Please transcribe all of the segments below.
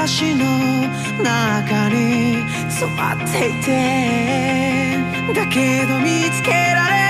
嵐の中に詰まっていて。だけど見つけられ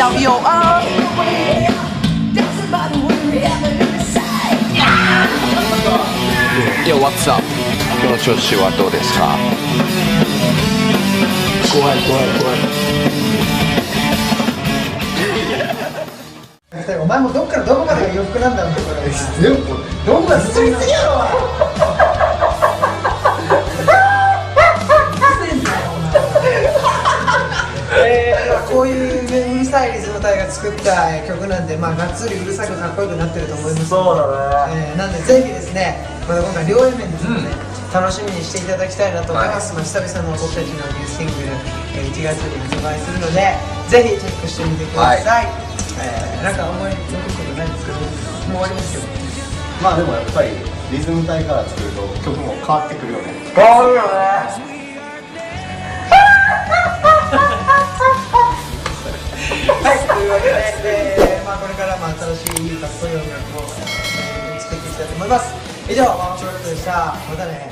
Out your own. Yo, what's up? 今日の調子はどうですか？怖い怖い怖い。お前もどっからどこまでが洋服なんだろうこれどこが進みなのえーまあこういうさいリズム隊が作ったえー曲なんでまあがっつりうるさくかっこよくなってると思います。そうだね、えーなんでぜひですねまた今回両 A 面ですので、楽しみにしていただきたいなと思い。ます、まあ、久々の僕たちのニューシングル、えー1月に発売するのでぜひチェックしてみてください、えーなんか思い残ることないですか？もう終わりますけどまあでもやっぱりリズム隊から作ると曲も変わってくるよね。変わるよねい、というわけで、えーまあ、これからも新しいかっこいい音楽を、えー作っていきたいと思います。以上ワンプロジェクトでした。またね。